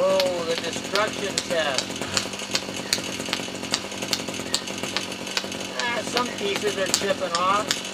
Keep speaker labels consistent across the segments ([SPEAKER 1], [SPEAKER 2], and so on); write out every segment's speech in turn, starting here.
[SPEAKER 1] Whoa, the destruction test. Ah, some pieces are chipping off.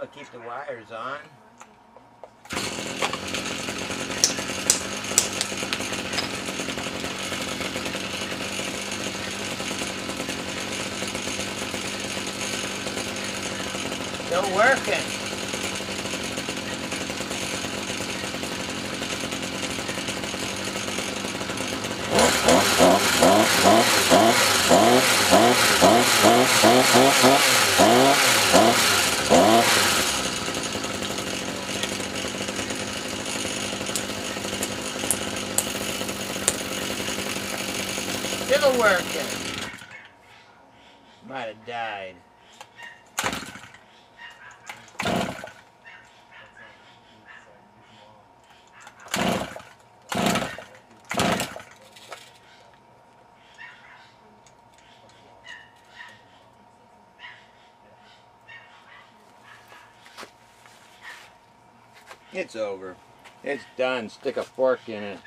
[SPEAKER 1] I'll keep the wires on. Still working. Still working. Might have died. It's over. It's done. Stick a fork in it.